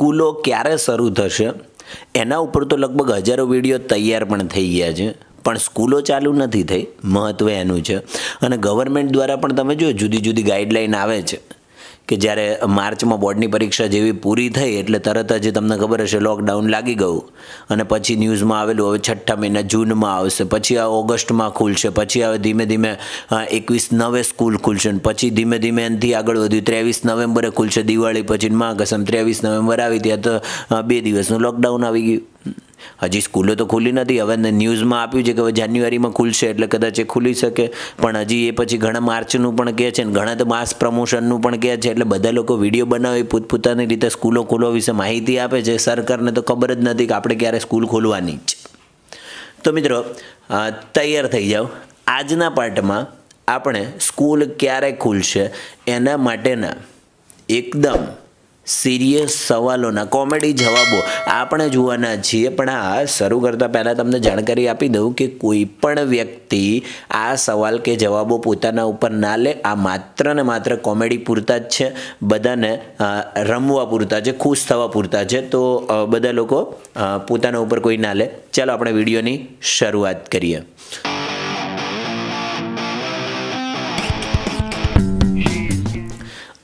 સ્કૂલો ક્યારે શરૂ થશે? એના ઉપર તો લગભગ હજારો વીડિયો તૈયાર પણ થઈ ગયા છે. પણ સ્કૂલો ચાલુ નથી થઈ. મહત્ત્વ એનું છે. અને ગવર્મેન્ટ દ્વારા પણ તમે જો જુદી જુદી ગાઈડલાઈન આવે છે. કે જ્યારે માર્ચમાં બોર્ડની પરીક્ષા જેવી પૂરી થઈ એટલે તરત જ તમને ખબર હશે લોકડાઉન લાગી ગયું. અને પછી ન્યૂઝમાં આવેલું હવે છઠ્ઠા મહિના જૂનમાં આવશે. પછી આ ઓગસ્ટમાં ખુલશે. પછી હવે ધીમે ધીમે એકવીસ નવે સ્કૂલ ખુલશે. પછી ધીમે ધીમે એનાથી આગળ વધ્યું. ત્રેવીસ નવેમ્બરે ખુલશે દિવાળી. પછી મા કસમ ત્રેવીસ નવેમ્બર આવી. ત્યાં તો બે દિવસનું લોકડાઉન આવી ગયું. હજી સ્કૂલો તો ખુલી નથી. હવે ન્યૂઝમાં આપ્યું છે કે હવે જાન્યુઆરીમાં ખુલશે એટલે કદાચ એ ખુલી શકે. પણ હજી એ પછી ઘણા માર્ચનું પણ કહે છે ને ઘણા તો માસ પ્રમોશનનું પણ કહે છે એટલે બધા લોકો વીડિયો બનાવી, પોતપોતાની રીતે સ્કૂલો ખોલવા વિશે માહિતી આપે છે. સરકારને તો ખબર જ નથી કે આપણે ક્યારે સ્કૂલ ખોલવાની જ તો મિત્રો તૈયાર થઈ જાઓ. આજના પાર્ટમાં આપણે સ્કૂલ ક્યારે ખુલશે એના માટેના એકદમ સિરિયસ સવાલોના કોમેડી જવાબો આપણે જોવાના છીએ. પણ આ શરૂ કરતાં પહેલાં તમને જાણકારી આપી દઉં કે કોઈ પણ વ્યક્તિ આ સવાલ કે જવાબો પોતાના ઉપર ના લે. આ માત્ર ને માત્ર કોમેડી પૂરતા જ છે. બધાને રમવા પૂરતા છે, ખુશ થવા પૂરતા છે. તો બધા લોકો પોતાના ઉપર કોઈ ના લે. ચાલો આપણે વિડીયોની શરૂઆત કરીએ.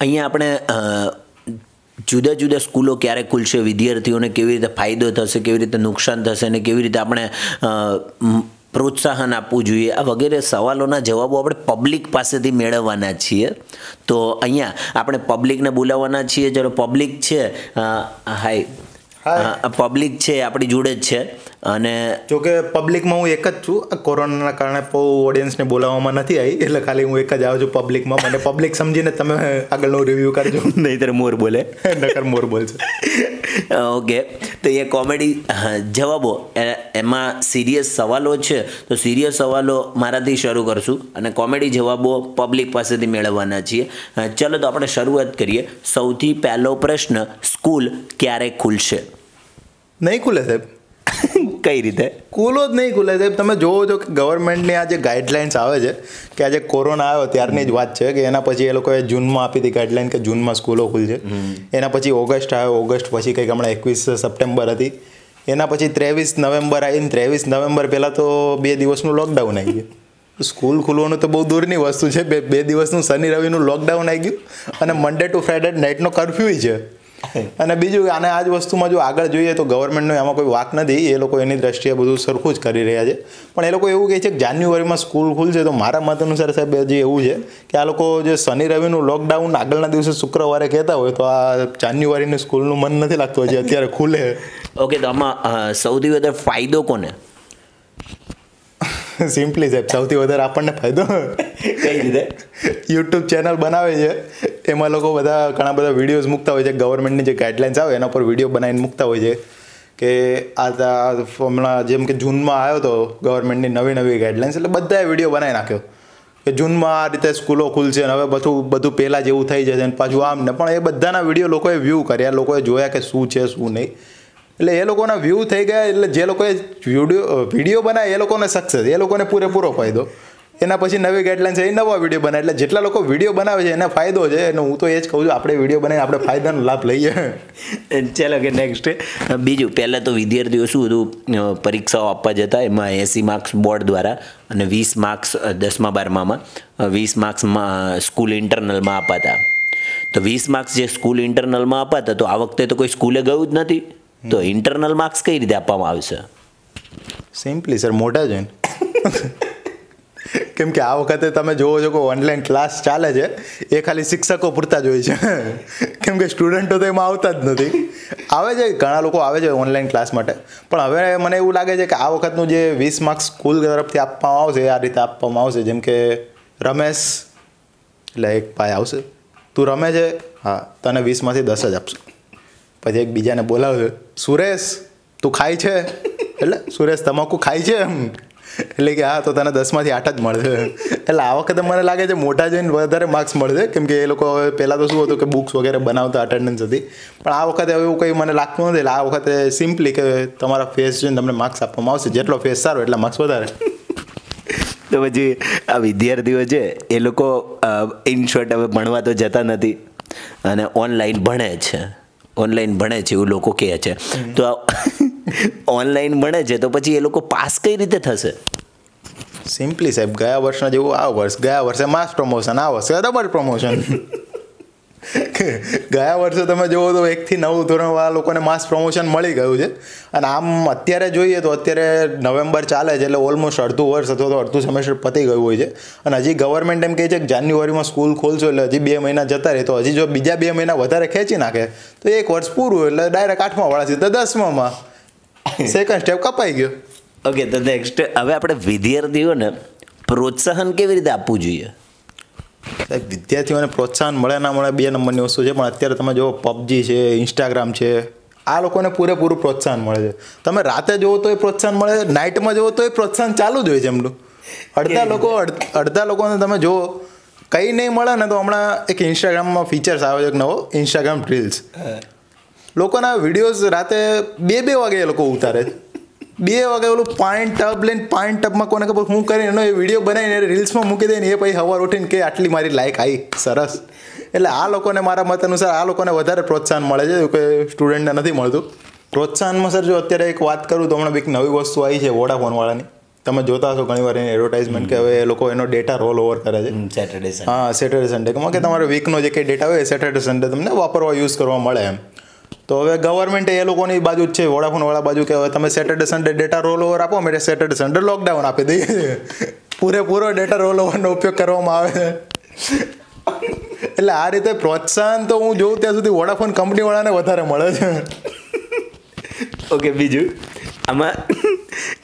અહીંયા આપણે જુદા જુદા સ્કૂલો ક્યારે ખુલશે, વિદ્યાર્થીઓને કેવી રીતે ફાયદો થશે, કેવી રીતે નુકસાન થશે અને કેવી રીતે આપણે પ્રોત્સાહન આપવું જોઈએ, આ વગેરે સવાલોના જવાબો આપણે પબ્લિક પાસેથી મેળવવાના છીએ. તો અહીંયા આપણે પબ્લિકને બોલાવવાના છીએ. જ્યારે પબ્લિક છે. હાય. પબ્લિક છે આપણી જોડે જ છે. અને જો કે પબ્લિકમાં હું એક જ છું. કોરોનાના કારણે બહુ ઓડિયન્સને બોલાવવામાં નથી આવી. એટલે ખાલી હું એક જ આવું છું પબ્લિકમાં મને પબ્લિક સમજીને તમે આગળનો રિવ્યૂ કરજો. નહીતર મોર બોલે. નકર મોર બોલશે. ઓકે. તો એ કોમેડી જવાબો. એમાં સિરિયસ સવાલો છે તો સિરિયસ સવાલો મારાથી શરૂ કરશું. અને કોમેડી જવાબો પબ્લિક પાસેથી મેળવવાના છીએ. ચલો તો આપણે શરૂઆત કરીએ. સૌથી પહેલો પ્રશ્ન સ્કૂલ ક્યારે ખુલશે? નહીં ખુલે સાહેબ. કઈ રીતે? કુલો જ નહીં ખુલે સાહેબ. તમે જોવો છો કે ગવર્મેન્ટની આ જે ગાઈડલાઇન્સ આવે છે કે આજે કોરોના આવ્યો ત્યારની જ વાત છે કે એના પછી એ લોકોએ જૂનમાં આપી હતી ગાઈડલાઇન કે જૂનમાં સ્કૂલો ખુલશે. એના પછી ઓગસ્ટ આવ્યો ઓગસ્ટ પછી કંઈક હમણાં એકવીસ સપ્ટેમ્બર હતી. એના પછી ત્રેવીસ નવેમ્બર આવીને ત્રેવીસ નવેમ્બર પહેલાં તો બે દિવસનું લોકડાઉન આવી ગયું. સ્કૂલ ખુલવાનું તો બહુ દૂરની વસ્તુ છે. બે બે દિવસનું શનિ રવિનું લોકડાઉન આવી ગયું. અને મંડે ટુ ફ્રાઈડે નાઇટનો કર્ફ્યુ છે. અને બીજું આને આ જ વસ્તુમાં જો આગળ જોઈએ તો ગવર્મેન્ટનો એમાં કોઈ વાક નથી. એ લોકો એની દ્રષ્ટિએ બધું સરખું જ કરી રહ્યા છે. પણ એ લોકો એવું કહે છે કે જાન્યુઆરીમાં સ્કૂલ ખુલશે તો મારા મત અનુસાર સાહેબ હજી એવું છે કે આ લોકો જે શનિ રવિનું લોકડાઉન આગળના દિવસે શુક્રવારે કહેતા હોય તો આ જાન્યુઆરીની સ્કૂલનું મન નથી લાગતું હજી અત્યારે ખુલે. ઓકે તો આમાં સૌથી વધારે ફાયદો કોને? સિમ્પલી સાહેબ સૌથી વધારે આપણને ફાયદો કઈ રીતે? યુટ્યુબ ચેનલ બનાવે છે. એમાં લોકો બધા ઘણા બધા વિડીયોઝ મૂકતા હોય છે. ગવર્મેન્ટની જે ગાઈડલાઇન્સ આવે, એના પર વીડિયો બનાવીને મૂકતા હોય છે. કે આ હમણાં જેમ કે જૂનમાં આવ્યો હતો ગવર્મેન્ટની નવી નવી ગાઈડલાઇન્સ એટલે બધાએ વીડિયો બનાવી નાખ્યો. કે જૂનમાં આ રીતે સ્કૂલો ખુલશે અને હવે બધું બધું પહેલાં જેવું થઈ જશે અને પાછું આમ ને. પણ એ બધાના વીડિયો લોકોએ વ્યૂ કર્યા. લોકોએ જોયા કે શું છે, શું નહીં. એટલે એ લોકોના વ્યૂ થઈ ગયા, એટલે જે લોકોએ વીડિયો વીડિયો બનાવે એ લોકોને સક્સેસ એ લોકોને પૂરેપૂરો ફાયદો. એના પછી નવી ગાઈડલાઇન્સ એ નવા વીડિયો બનાવે. એટલે જેટલા લોકો વીડિયો બનાવે છે એને ફાયદો છે. અને હું તો એ જ કહું છું આપણે વીડિયો બનાવીને આપણે ફાયદાનો લાભ લઈએ. ચાલો કે નેક્સ્ટ બીજું પહેલાં તો વિદ્યાર્થીઓ શું હતું? પરીક્ષાઓ આપવા જતા એમાં એંસી માર્ક્સ બોર્ડ દ્વારા અને વીસ માર્ક્સ દસમા બારમામાં. વીસ માર્ક્સમાં સ્કૂલ ઇન્ટરનલમાં અપાતા. તો વીસ માર્ક્સ જે સ્કૂલ ઇન્ટરનલમાં અપાતા તો આ વખતે તો કોઈ સ્કૂલે ગયું જ નથી. તો ઇન્ટરનલ માર્ક્સ કઈ રીતે આપવામાં આવશે? સિમ્પલી સર મોટા જોઈને. કેમ કે આ વખતે તમે જોવો છો કે ઓનલાઈન ક્લાસ ચાલે છે. એ ખાલી શિક્ષકો પૂરતા જ હોય છે. કેમ કે સ્ટુડન્ટો તો એમાં આવતા જ નથી. આવે છે, ઘણા લોકો આવે છે ઓનલાઈન ક્લાસ માટે. પણ હવે મને એવું લાગે છે કે આ વખતનું જે વીસ માર્ક્સ સ્કૂલ તરફથી આપવામાં આવશે, આ રીતે આપવામાં આવશે. જેમ કે રમેશ, એટલે એક ભાઈ આવશે. તું રમે છે? હા, તને વીસમાંથી દસ જ આપશું. પછી એક બીજાને બોલાવશે સુરેશ, તું ખાય છે? એટલે, સુરેશ, તમાકુ ખાય છે? એમ. એટલે કે હા, તો તને દસમાંથી આઠ જ મળશે એટલે આ વખતે મને લાગે છે મોટા જઈને વધારે માર્ક્સ મળશે. કેમ કે એ લોકો હવે પહેલાં તો શું હતું કે બુક્સ વગેરે બનાવતા અટેન્ડન્સ હતી. પણ આ વખતે હવે એવું કંઈ મને લાગતું નથી. એટલે આ વખતે સિમ્પલી કે તમારા ફેસ જોઈને તમને માર્ક્સ આપવામાં આવશે. જેટલો ફેસ સારો, એટલા માર્ક્સ વધારે. તો પછી આ વિદ્યાર્થીઓ છે, એ લોકો ઇન શોર્ટ હવે ભણવા તો જતા નથી. અને ઓનલાઈન ભણે છે. ઓનલાઈન ભણે છે એવું લોકો કહે છે. તો ઓનલાઈન મળે છે, તો પછી એ લોકો પાસ કઈ રીતે થશે? સિમ્પલી સાહેબ, ગયા વર્ષના જેવું આ વર્ષ, ગયા વર્ષે માસ પ્રમોશન આ વર્ષે ડબલ પ્રમોશન ગયા વર્ષે તમે જુઓ તો એકથી નવ ધોરણવાળા લોકોને માસ પ્રમોશન મળી ગયું છે. અને આમ અત્યારે જોઈએ તો અત્યારે નવેમ્બર ચાલે છે, એટલે ઓલમોસ્ટ અડધું વર્ષ અથવા તો અડધું સેમેસ્ટર પતી ગયું હોય છે. અને હજી ગવર્મેન્ટ એમ કહે છે કે જાન્યુઆરીમાં સ્કૂલ ખોલશો એટલે હજી બે મહિના જતા રહે. તો હજી જો બીજા બે મહિના વધારે ખેંચી નાખે, તો એક વર્ષ પૂરું એટલે ડાયરેક્ટ આઠમા વાળા સીધા દસમામાં. સેકન્ડ સ્ટેપ કપાઈ ગયો. ઓકે તો નેક્સ્ટ હવે આપણે વિદ્યાર્થીઓને પ્રોત્સાહન કેવી રીતે આપવું જોઈએ? વિદ્યાર્થીઓને પ્રોત્સાહન મળે ના મળે બે નંબરની વસ્તુ છે પણ અત્યારે તમે જો પબજી છે ઇન્સ્ટાગ્રામ છે આ લોકોને પૂરેપૂરું પ્રોત્સાહન મળે છે. તમે રાતે જુઓ તો એ પ્રોત્સાહન મળે નાઇટમાં જુઓ તો એ પ્રોત્સાહન ચાલુ જ હોય છે એમનું. અડધા લોકો અડધા લોકોને તમે જુઓ કંઈ નહીં મળે ને તો હમણાં એક ઇન્સ્ટાગ્રામમાં ફીચર્સ આવે છે એક નવો ઇન્સ્ટાગ્રામ રીલ્સ લોકોના વિડીયોઝ રાતે બે બે વાગે એ લોકો ઉતારે બે વાગે ઓલું પાણી ટબ લઈને પાણી ટબમાં કોને ખબર હું કરીને એનો એ વીડિયો બનાવીને રીલ્સમાં મૂકી દઈને એ પછી સવાર ઉઠીને કે આટલી મારી લાઈક આવી સરસ. એટલે આ લોકોને મારા મત અનુસાર આ લોકોને વધારે પ્રોત્સાહન મળે છે કે સ્ટુડન્ટને નથી મળતું. પ્રોત્સાહનમાં સર જો અત્યારે એક વાત કરું તો હમણાં એક નવી વસ્તુ આવી છે વોડાફોનવાળાની તમે જોતા હશો ઘણી વાર એની એડવર્ટાઇઝમેન્ટ કે હવે એ લોકો એનો ડેટા રોલ ઓવર કરે છે. સેટરડે હા સેટરડે સન્ડે કે તમારે વીકનો જે કંઈ ડેટા હોય એ સેટરડે સન્ડે તમને વાપરવા યુઝ કરવા મળે એમ. તો હવે ગવર્મેન્ટ એ લોકોની બાજુ જ છે વોડાફોનવાળા બાજુ કે હવે તમે Saturday Sunday data roll over આપો એટલે સેટરડે સન્ડે લોકડાઉન આપી દઈએ. પૂરેપૂરો ડેટા રોલ ઓવરનો ઉપયોગ કરવામાં આવે છે. એટલે આ રીતે પ્રોત્સાહન તો હું જોઉં ત્યાં સુધી વોડાફોન કંપનીવાળાને વધારે મળે છે. ઓકે બીજું. આમાં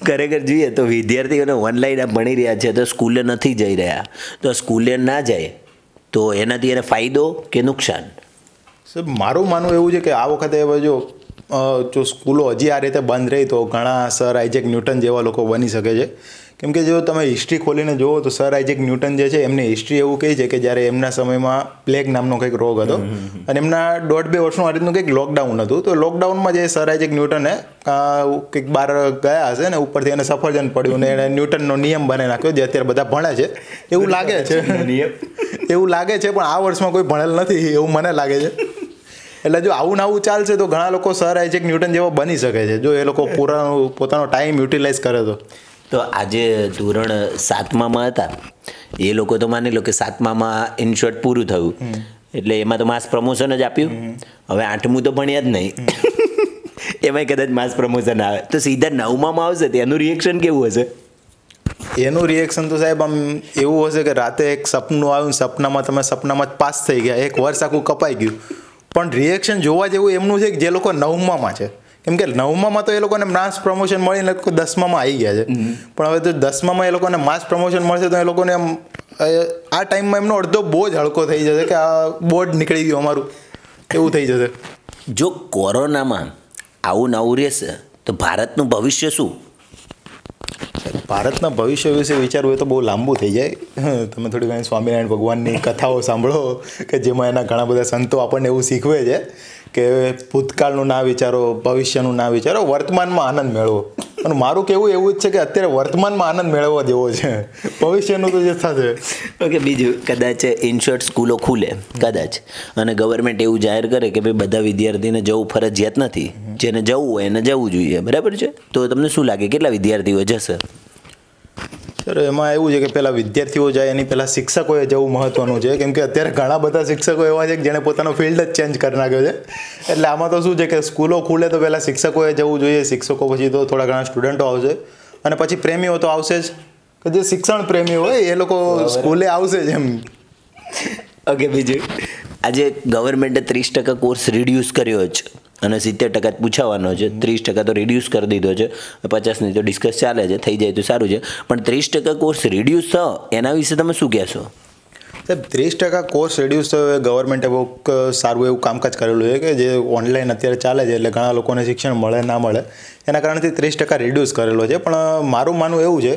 ખરેખર જોઈએ તો વિદ્યાર્થીઓને ઓનલાઈન ભણી રહ્યા છે તો સ્કૂલે નથી જઈ રહ્યા. તો સ્કૂલે ના જાય તો એનાથી એને ફાયદો કે નુકસાન? સાહેબ મારું માનવું એવું છે કે આ વખતે હવે જો જો સ્કૂલો હજી આ રીતે બંધ રહી તો ઘણા સર આઇજેક ન્યૂટન જેવા લોકો બની શકે છે. કેમ કે જો તમે હિસ્ટ્રી ખોલીને જુઓ તો સર આઇજેક ન્યૂટન જે છે એમની હિસ્ટ્રી એવું કહે છે કે જ્યારે એમના સમયમાં પ્લેગ નામનો કંઈક રોગ હતો અને એમના દોઢ બે વર્ષનું આ રીતનું કંઈક લોકડાઉન હતું. તો લોકડાઉનમાં જે સર આઇજેક ન્યૂટને કંઈક બહાર ગયા હશે ને ઉપરથી એને સફરજન પડ્યું ને એણે ન્યૂટનનો નિયમ બનાવી નાખ્યો જે અત્યારે બધા ભણે છે. એવું લાગે છે. એવું લાગે છે પણ આ વર્ષમાં કોઈ ભણેલ નથી એવું મને લાગે છે. એટલે જો આવું ને આવું ચાલશે તો ઘણા લોકો સર આઇજેક ન્યૂટન જેવા બની શકે છે. જો એ લોકો પૂરા પોતાનો ટાઈમ યુટિલાઇઝ કરે તો. તો આજે ધોરણ સાતમામાં હતા એ લોકો તો માની લો કે સાતમામાં ઇન શોર્ટ પૂરું થયું. એટલે એમાં તો માસ પ્રમોશન જ આપ્યું. હવે આઠમું તો ભણ્યા જ નહીં. એમાંય કદાચ માસ પ્રમોશન આવે. તો સીધા નવમામાં આવશે તેનું રિએક્શન કેવું હશે? એનું રિએક્શન તો સાહેબ આમ એવું હશે કે રાતે એક સપનું આવ્યું સપનામાં તમે સપનામાં જ પાસ થઈ ગયા. એક વર્ષ આખું કપાઈ ગયું. પણ રિએક્શન જોવા જેવું એમનું છે કે જે લોકો નવમામાં છે. કેમ કે નવમામાં તો એ લોકોને માસ પ્રમોશન મળીને દસમામાં આવી ગયા છે. પણ હવે તો દસમામાં એ લોકોને માસ પ્રમોશન મળશે તો એ લોકોને આ ટાઈમમાં એમનો અડધો બોજ હળકો થઈ જશે કે આ બોર્ડ નીકળી ગયું અમારું. એવું થઈ જશે. જો કોરોનામાં આવું નવું રહેશે તો ભારતનું ભવિષ્ય શું? ભારતના ભવિષ્ય વિશે વિચારવું એ તો બહુ લાંબુ થઈ જાય. તમે થોડી ઘણી સ્વામિનારાયણ ભગવાનની કથાઓ સાંભળો કે જેમાં એના ઘણા બધા સંતો આપણને એવું શીખવે છે કે ભૂતકાળનું ના વિચારો, ભવિષ્યનું ના વિચારો, વર્તમાનમાં આનંદ મેળવો. અને મારું કહેવું એવું જ છે કે અત્યારે વર્તમાનમાં આનંદ મેળવવા જેવો છે. ભવિષ્યનું તો જે થશે. ઓકે, બીજું, કદાચ ઇનશોર્ટ સ્કૂલો ખુલે, કદાચ. અને ગવર્મેન્ટ એવું જાહેર કરે કે ભાઈ બધા વિદ્યાર્થીને જવું ફરજિયાત નથી. જેને જવું હોય એને જવું જોઈએ. બરાબર છે? તો તમને શું લાગે? કેટલા વિદ્યાર્થીઓ જશે? સર એમાં એવું છે કે પહેલાં વિદ્યાર્થીઓ જાય એની પહેલાં શિક્ષકોએ જવું મહત્વનું છે. કેમ કે અત્યારે ઘણા બધા શિક્ષકો એવા છે કે જેણે પોતાનો ફિલ્ડ જ ચેન્જ કરી નાખ્યો છે. એટલે આમાં તો શું છે કે સ્કૂલો ખુલે તો પહેલાં શિક્ષકોએ જવું જોઈએ શિક્ષકો પછી તો થોડા ઘણા સ્ટુડન્ટો આવશે. અને પછી પ્રેમીઓ તો આવશે જ. કે જે શિક્ષણ પ્રેમી હોય એ લોકો સ્કૂલે આવશે જ એમ. ઓકે બીજું. આજે ગવર્મેન્ટે ત્રીસ ટકા કોર્સ રિડ્યુસ કર્યો છે અને સિત્તેર ટકા પૂછાવાનો છે. ત્રીસ ટકા તો રિડ્યુસ કરી દીધો છે. પચાસની તો ડિસ્કસ ચાલે છે, થઈ જાય તો સારું છે. પણ ત્રીસ ટકા કોર્સ રિડ્યુસ થયો એના વિશે તમે શું કહેશો? સાહેબ, ત્રીસ ટકા કોર્સ રેડ્યુસ થયો એ ગવર્મેન્ટે બહુ સારું એવું કામકાજ કરેલું છે કે જે ઓનલાઈન અત્યારે ચાલે છે, એટલે ઘણા લોકોને શિક્ષણ મળે, ના મળે, એના કારણથી ત્રીસ ટકા રિડ્યુસ કરેલો છે. પણ મારું માનવું એવું છે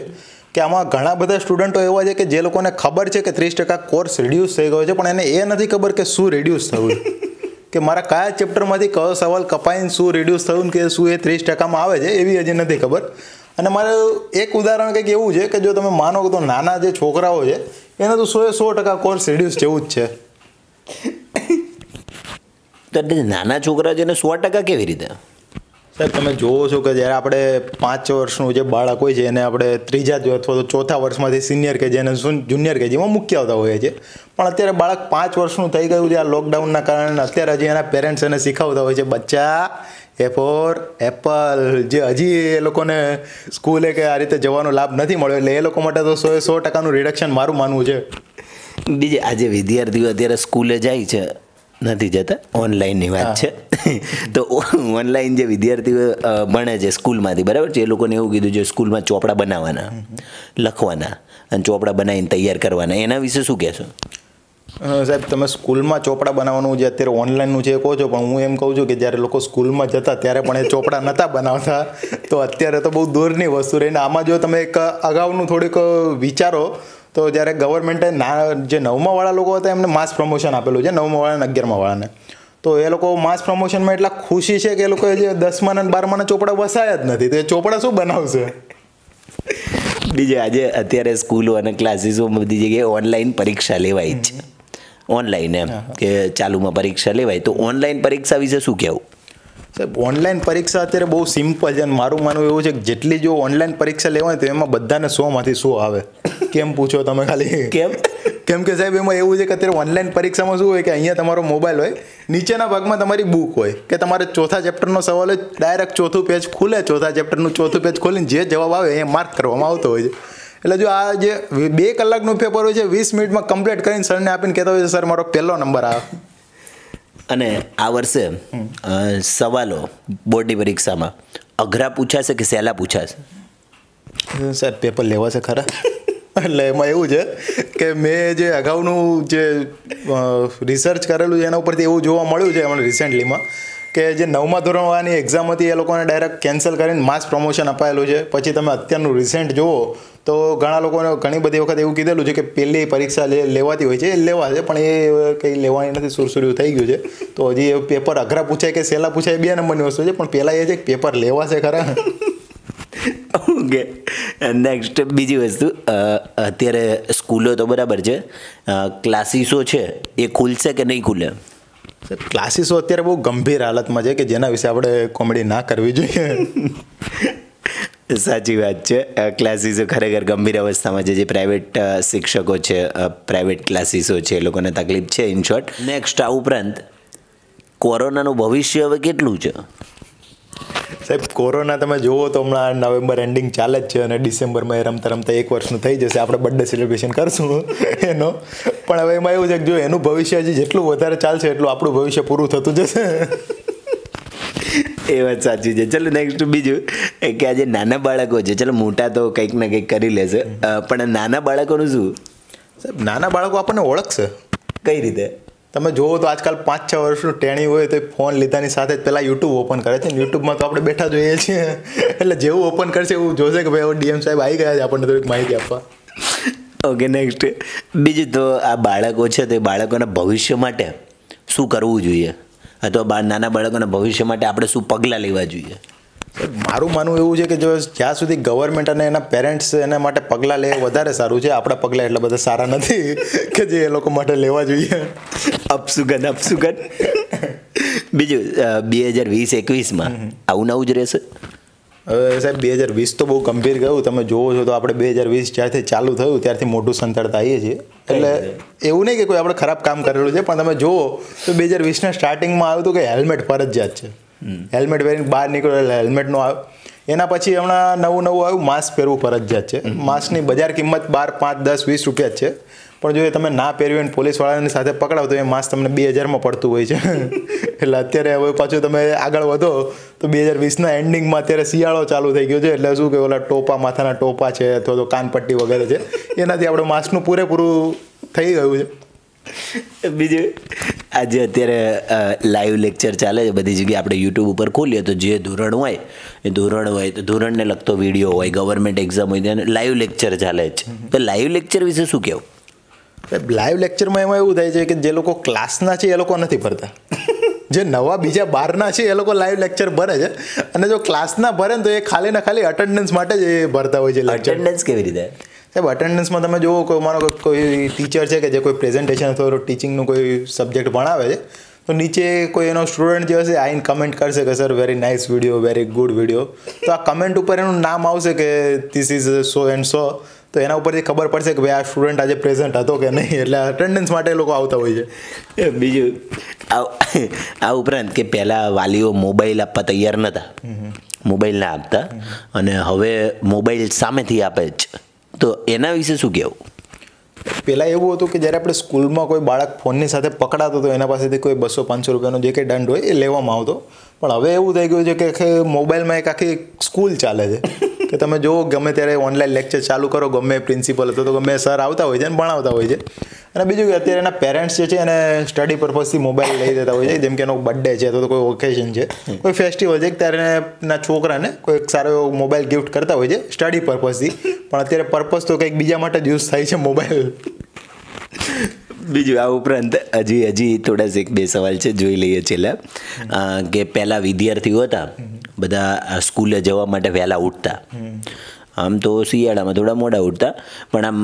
કે આમાં ઘણા બધા સ્ટુડન્ટો એવા છે કે જે લોકોને ખબર છે કે ત્રીસ ટકા કોર્સ રિડ્યુસ થઈ ગયો છે, પણ એને એ નથી ખબર કે શું રિડ્યુસ થયું કે મારા કયા ચેપ્ટરમાંથી કયો સવાલ કપાઈને શું રિડ્યુસ થયું કે શું એ ત્રીસ ટકામાં આવે છે એવી હજી નથી ખબર. અને મારે એક ઉદાહરણ કંઈક એવું છે કે જો તમે માનો કે તો નાના જે છોકરાઓ છે, એને તો સો એ સો ટકા કોર્સ રિડ્યુસ જેવું જ છે. નાના છોકરા છે ને સો ટકા કેવી રીતે? સાહેબ, તમે જોવો છો કે જ્યારે આપણે પાંચ વર્ષનું જે બાળક હોય છે, એને આપણે ત્રીજા જ અથવા તો ચોથા વર્ષમાંથી સિનિયર કેજી જેને જુનિયર કેજીમાં મૂકી આવતા હોઈએ છીએ. પણ અત્યારે બાળક પાંચ વર્ષનું થઈ ગયું છે આ લોકડાઉનના કારણે, અત્યારે હજી એના પેરેન્ટ્સ એને શીખવતા હોય છે, બચ્ચા, એ ફોર એપલ. જે હજી એ લોકોને સ્કૂલે કે આ રીતે જવાનો લાભ નથી મળ્યો, એટલે એ લોકો માટે તો સો સો ટકાનું રિડક્શન મારું માનવું છે. બીજે આજે વિદ્યાર્થીઓ અત્યારે સ્કૂલે જાય છે. નથી જતા ઓનલાઈનની વાત છે. તો ઓનલાઈન જે વિદ્યાર્થીઓ ભણે છે સ્કૂલમાંથી બરાબર છે? એ લોકોને એવું કીધું છે સ્કૂલમાં ચોપડા બનાવવાના લખવાના અને ચોપડા બનાવીને તૈયાર કરવાના. એના વિશે શું કહેશો? સાહેબ તમે સ્કૂલમાં ચોપડા બનાવવાનું જે અત્યારે ઓનલાઈનનું છે કહો છો પણ હું એમ કહું છું કે જ્યારે લોકો સ્કૂલમાં જતા ત્યારે પણ એ ચોપડા નહોતા બનાવતા. તો અત્યારે તો બહુ દૂરની વસ્તુ રહીને આમાં જો તમે એક અગાઉનું થોડીક વિચારો તો જ્યારે ગવર્મેન્ટે ના જે નવમાવાળા લોકો હતા એમને માસ પ્રમોશન આપેલું છે નવમા વાળા અને અગિયારમા તો એ લોકો માસ પ્રમોશનમાં એટલા ખુશી છે કે એ લોકોએ જે દસમા અને બારમાના ચોપડા વસાયા જ નથી. તો એ ચોપડા શું બનાવશે? બીજે આજે અત્યારે સ્કૂલો અને ક્લાસીસોમાં બધી જગ્યાએ ઓનલાઈન પરીક્ષા લેવાય છે. ઓનલાઈન એમ કે ચાલુમાં પરીક્ષા લેવાય. તો ઓનલાઈન પરીક્ષા વિશે શું કહેવું? સાહેબ ઓનલાઈન પરીક્ષા અત્યારે બહુ સિમ્પલ છે અને મારું માનવું એવું છે કે જેટલી જો ઓનલાઈન પરીક્ષા લેવાય તો એમાં બધાને સોમાંથી સો આવે. કેમ પૂછો તમે ખાલી? કેમ? કેમ કે સાહેબ એમાં એવું છે કે અત્યારે ઓનલાઈન પરીક્ષામાં શું હોય કે અહીંયા તમારો મોબાઈલ હોય નીચેના ભાગમાં તમારી બુક હોય કે તમારે ચોથા ચેપ્ટરનો સવાલ હોય ડાયરેક્ટ ચોથું પેજ ખુલે ચોથા ચેપ્ટરનું ચોથું પેજ ખોલીને જે જવાબ આવે એ માર્ક કરવામાં આવતો હોય છે. એટલે જો આ જે બે કલાકનું પેપર હોય છે વીસ મિનિટમાં કમ્પ્લીટ કરીને સરને આપીને કહેતા હોય છે સર મારો પહેલો નંબર આવે અને આ વર્ષે સવાલો બોર્ડની પરીક્ષામાં. અઘરા પૂછાશે કે સહેલા પૂછાશે? સાહેબ પેપર લેવા છે ખરા? એટલે એમાં એવું છે કે મેં જે અગાઉનું જે રિસર્ચ કરેલું છે, એના ઉપરથી એવું જોવા મળ્યું છે હમણાં રિસેન્ટલીમાં કે જે નવમા ધોરણવાળાની એક્ઝામ હતી, એ લોકોને ડાયરેક્ટ કેન્સલ કરીને માસ પ્રમોશન અપાયેલું છે. પછી તમે અત્યારનું રિસેન્ટ જુઓ, તો ઘણા લોકોને ઘણી બધી વખત એવું કીધેલું છે કે પહેલી પરીક્ષા જે લેવાતી હોય છે. એ લેવા છે, પણ એ કંઈ લેવાની નથી, સુરસુર્યું થઈ ગયું છે. તો હજી એ પેપર અઘરા પૂછાય કે સહેલા પૂછાય બે નંબરની વસ્તુ છે, પણ પહેલાં એ છે કે પેપર લેવા છે ખરા. ઓકે. નેક્સ્ટ બીજી વસ્તુ અત્યારે સ્કૂલો તો બરાબર છે. ક્લાસીસો છે એ ખુલશે કે નહીં ખુલે? ક્લાસીસો અત્યારે બહુ ગંભીર હાલતમાં છે કે જેના વિશે આપણે કોમેડી ના કરવી જોઈએ? સાચી વાત છે. ક્લાસીસો ખરેખર ગંભીર અવસ્થામાં છે. જે પ્રાઇવેટ શિક્ષકો છે પ્રાઇવેટ ક્લાસીસો છે એ લોકોને તકલીફ છે ઇન શોર્ટ નેક્સ્ટ આ ઉપરાંત કોરોનાનું ભવિષ્ય હવે કેટલું છે? સાહેબ કોરોના તમે જુઓ તો હમણાં નવેમ્બર એન્ડિંગ ચાલે જ છે અને ડિસેમ્બરમાં એ રમતા રમતા એક વર્ષનું થઈ જશે. આપણે બર્થડે સેલિબ્રેશન કરશું એનો. પણ હવે એમાં એવું છે કે જો એનું ભવિષ્ય હજી જેટલું વધારે ચાલશે એટલું આપણું ભવિષ્ય પૂરું થતું જશે. એ વાત સાચી છે. ચલો નેક્સ્ટ બીજું. કે આજે નાના બાળકો છે. ચલો મોટા તો કંઈક ને કંઈક કરી લેશે. પણ નાના બાળકોનું શું? સાહેબ નાના બાળકો આપણને ઓળખશે. કઈ રીતે? તમે જુઓ તો આજકાલ પાંચ છ વર્ષનું ટેણી હોય તો ફોન લીધાની સાથે જ પહેલાં યુટ્યુબ ઓપન કરે છે. ને યુટ્યુબમાં તો આપણે બેઠા જોઈએ છીએ. એટલે જેવું ઓપન કરશે એવું જોશે કે ભાઈ ડીએમ સાહેબ આવી ગયા છે આપણને થોડીક માહિતી આપવા. ઓકે નેક્સ્ટ બીજું તો આ બાળકો છે તો એ બાળકોના ભવિષ્ય માટે શું કરવું જોઈએ? અથવા નાના બાળકોના ભવિષ્ય માટે આપણે શું પગલાં લેવા જોઈએ? મારું માનવું એવું છે કે જો જ્યાં સુધી ગવર્મેન્ટ અને એના પેરેન્ટ્સ એના માટે પગલાં લે વધારે સારું છે. આપણા પગલાં એટલા બધા સારા નથી કે જે એ લોકો માટે લેવા જોઈએ. અપસુગન અપસુગન બીજું બે હજાર વીસ એકવીસમાં આવું નવું જ રહેશે? હવે સાહેબ બે હજાર વીસ તો બહુ ગંભીર ગયું. તમે જોવો છો તો આપણે બે હજાર વીસ જ્યારથી ચાલુ થયું ત્યારથી મોટું સંતળતા આવીએ છીએ. એટલે એવું નહીં કે કોઈ આપણે ખરાબ કામ કરેલું છે પણ તમે જુઓ તો બે હજાર વીસના સ્ટાર્ટિંગમાં આવ્યું હતું કે હેલ્મેટ ફરજિયાત છે. હેલ્મેટ પહેરીને બહાર નીકળો એટલે હેલ્મેટનો આવ્યો એના પછી હમણાં નવું નવું આવ્યું માસ્ક પહેરવું ફરજિયાત છે. માસ્કની બજાર કિંમત બાર પાંચ દસ વીસ રૂપિયા જ છે. પણ જો એ તમે ના પહેર્યું અને પોલીસવાળાની સાથે પકડાવ તો એ માસ્ક તમને બે હજારમાં પડતું હોય છે. એટલે અત્યારે હવે પાછું તમે આગળ વધો તો બે હજાર વીસના એન્ડિંગમાં અત્યારે શિયાળો ચાલુ થઈ ગયો છે. એટલે શું કે ઓલા ટોપા, માથાના ટોપા છે, અથવા તો કાનપટ્ટી વગેરે છે. એનાથી આપણે માસ્કનું પૂરેપૂરું થઈ ગયું છે. બીજું, આજે અત્યારે લાઈવ લેક્ચર ચાલે છે. બધી જગ્યાએ આપણે યુટ્યુબ ઉપર ખોલીએ તો જે ધોરણ હોય, એ ધોરણ હોય, તો ધોરણને લગતો વીડિયો હોય ગવર્મેન્ટ એક્ઝામ હોય ત્યાં લાઈવ લેક્ચર ચાલે છે. તો લાઈવ લેક્ચર વિશે શું કહેવું? લાઈવ લેક્ચરમાં એમાં એવું થાય છે કે જે લોકો ક્લાસના છે એ લોકો નથી ભરતા. જે નવા બીજા બહારના છે એ લોકો લાઈવ લેક્ચર ભરે છે. અને જો ક્લાસના ભરે ને તો એ ખાલી ને ખાલી અટેન્ડન્સ માટે જ એ ભરતા હોય છે અટેન્ડન્સ કેવી રીતે? સાહેબ અટેન્ડન્સમાં તમે જુઓ કોઈ મારો કોઈ ટીચર છે કે જે કોઈ પ્રેઝન્ટેશન અથવા તો ટીચિંગનું કોઈ સબ્જેક્ટ ભણાવે છે તો નીચે કોઈ એનો સ્ટુડન્ટ જે હશે આઈને કમેન્ટ કરશે કે sir very nice video very good video તો આ કમેન્ટ ઉપર એનું નામ આવશે કે this is so and so તો એના ઉપરથી ખબર પડશે કે ભાઈ આ સ્ટુડન્ટ આજે પ્રેઝન્ટ હતો કે નહીં? એટલે અટેન્ડન્સ માટે લોકો આવતા હોય છે. બીજું આ આ ઉપરાંત કે પહેલાં વાલીઓ મોબાઈલ આપવા તૈયાર નહોતા મોબાઈલ ના આપતા. અને હવે મોબાઈલ સામેથી આપે જ. તો એના વિશે શું કહેવું? પહેલાં એવું હતું કે જ્યારે આપણે સ્કૂલમાં કોઈ બાળક ફોનની સાથે પકડાતો હતો, એના પાસેથી કોઈ બસો, પાંચસો રૂપિયાનો જે કંઈ દંડ હોય એ લેવામાં આવતો. પણ હવે એવું થઈ ગયું છે કે મોબાઈલમાં એક આખી સ્કૂલ ચાલે છે. કે તમે જુઓ ગમે ત્યારે ઓનલાઈન લેક્ચર ચાલુ કરો ગમે પ્રિન્સિપલ હતો તો ગમે સર આવતા હોય છે અને ભણાવતા હોય છે. અને બીજું કે અત્યારે એના પેરેન્ટ્સ જે છે એને સ્ટડી પર્પઝથી મોબાઈલ લઈ દેતા હોય છે. જેમ કે એનો બર્થડે છે તો કોઈ ઓકેશન છે. કોઈ ફેસ્ટિવલ છે ત્યારે એના છોકરાને કોઈ સારો એવો મોબાઈલ ગિફ્ટ કરતા હોય છે સ્ટડી પર્પઝથી પણ અત્યારે પર્પઝ તો કંઈક બીજા માટે જ યુઝ થાય છે મોબાઈલ બીજું આ ઉપરાંત હજી હજી થોડા એક બે સવાલ છે જોઈ લઈએ છેલ્લા. કે પહેલાં વિદ્યાર્થીઓ હતા બધા સ્કૂલે જવા માટે વહેલા ઉઠતા. આમ તો શિયાળામાં થોડા મોડા ઉઠતા, પણ આમ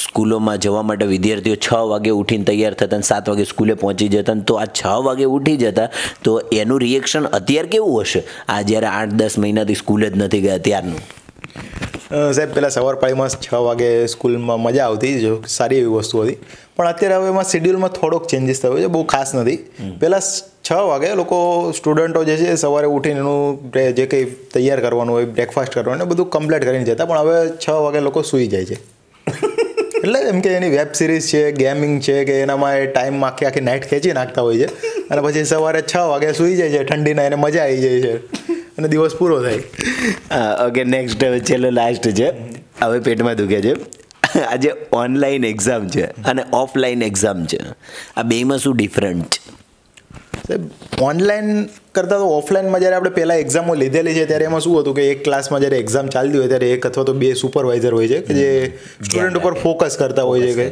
સ્કૂલોમાં જવા માટે વિદ્યાર્થીઓ છ વાગે ઉઠીને તૈયાર થતા સાત વાગે સ્કૂલે પહોંચી જતા તો આ છ વાગે ઉઠી જતા, તો એનું રિએક્શન અત્યારે કેવું હશે? આ જ્યારે આઠ દસ મહિનાથી સ્કૂલે જ નથી ગયા ત્યારનું. સાહેબ પહેલાં સવાર પાળીમાં છ વાગે સ્કૂલમાં મજા આવતી જો સારી એવી વસ્તુ હતી. પણ અત્યારે હવે એમાં શેડ્યુલમાં થોડોક ચેન્જીસ થયો છે બહુ ખાસ નથી. પહેલાં છ વાગે લોકો સ્ટુડન્ટો જે છે સવારે ઉઠીને એનું જે કંઈ તૈયાર કરવાનું હોય બ્રેકફાસ્ટ કરવાનું એ બધું કમ્પ્લીટ કરીને જતા. પણ હવે છ વાગે લોકો સૂઈ જાય છે. એટલે એમ કે એની વેબ સિરીઝ છે ગેમિંગ છે કે એનામાં એ ટાઈમ આખી આખી નાઇટ ખેંચી નાખતા હોય છે. અને પછી સવારે છ વાગે સૂઈ જાય છે ઠંડીના એને મજા આવી જાય છે. અને દિવસ પૂરો થાય. ઓકે નેક્સ્ટ છેલ્લો લાસ્ટ છે. હવે પેટમાં દુખે છે. આજે ઓનલાઈન એક્ઝામ છે અને ઓફલાઈન એક્ઝામ છે. આ બેમાં શું ડિફરન્ટ છે? સાહેબ ઓનલાઈન કરતાં તો ઓફલાઈનમાં જ્યારે આપણે પહેલાં એક્ઝામો લીધેલી છે ત્યારે એમાં શું હતું કે એક ક્લાસમાં જ્યારે એક્ઝામ ચાલતી હોય ત્યારે એક અથવા તો બે સુપરવાઇઝર હોય છે કે જે સ્ટુડન્ટ ઉપર ફોકસ કરતા હોય છે કે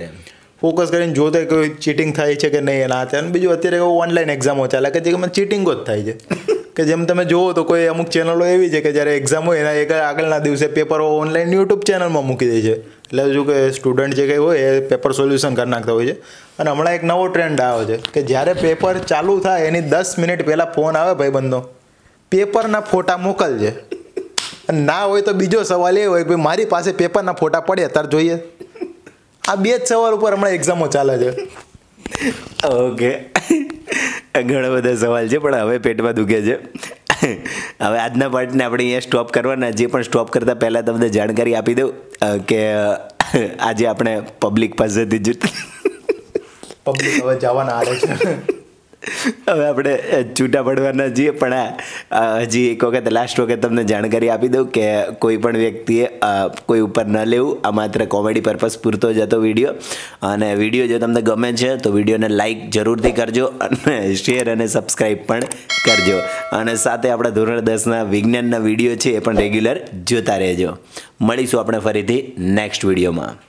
ફોકસ કરીને જોતે કોઈ ચીટિંગ થાય છે કે નહીં એના હાથે. અને બીજું અત્યારે ઓનલાઈન એક્ઝામો ચાલે કે જેમાં ચીટિંગો જ થાય છે. કે જેમ તમે જુઓ તો કોઈ અમુક ચેનલો એવી છે કે જ્યારે એક્ઝામ હોય એના એક આગળના દિવસે પેપરો ઓનલાઈન યુટ્યુબ ચેનલમાં મૂકી દે છે. એટલે જો કે સ્ટુડન્ટ જે કંઈ હોય એ પેપર સોલ્યુશન કરી નાખતા હોય છે. અને હમણાં એક નવો ટ્રેન્ડ આવ્યો છે કે જ્યારે પેપર ચાલુ થાય એની દસ મિનિટ પહેલાં ફોન આવે ભાઈબંધનો. પેપરના ફોટા મોકલજે ના હોય તો બીજો સવાલ એ હોય કે મારી પાસે પેપરના ફોટા પડ્યા તાર જોઈએ. આ બે જ સવાલ ઉપર હમણાં એક્ઝામો ચાલે છે. ઓકે ઘણા બધા સવાલ છે, પણ હવે પેટમાં દુખે છે. હવે આજના પાર્ટને આપણે અહીંયા સ્ટોપ કરવાના, જે પણ સ્ટોપ કરતાં પહેલાં તમને જાણકારી આપી દઉં કે આજે આપણે પબ્લિક પાસેથી જ પબ્લિક હવે જવાના આડે છે. હવે આપણે છૂટા પડવાના છીએ, પણ હજી એક વખત લાસ્ટ વખત તમને જાણકારી આપી દઉં કે કોઈ પણ વ્યક્તિએ કોઈ ઉપર ન લેવું, આ માત્ર કોમેડી પર્પઝ પૂરતો જ હતો વીડિયો અને વીડિયો જો તમને ગમે છે, તો વિડીયોને લાઇક જરૂરથી કરજો અને શેર અને સબસ્ક્રાઈબ પણ કરજો. અને સાથે આપણા ધોરણ દસના વિજ્ઞાનના વીડિયો છે, એ પણ રેગ્યુલર જોતા રહેજો. મળીશું આપણે ફરીથી નેક્સ્ટ વિડીયોમાં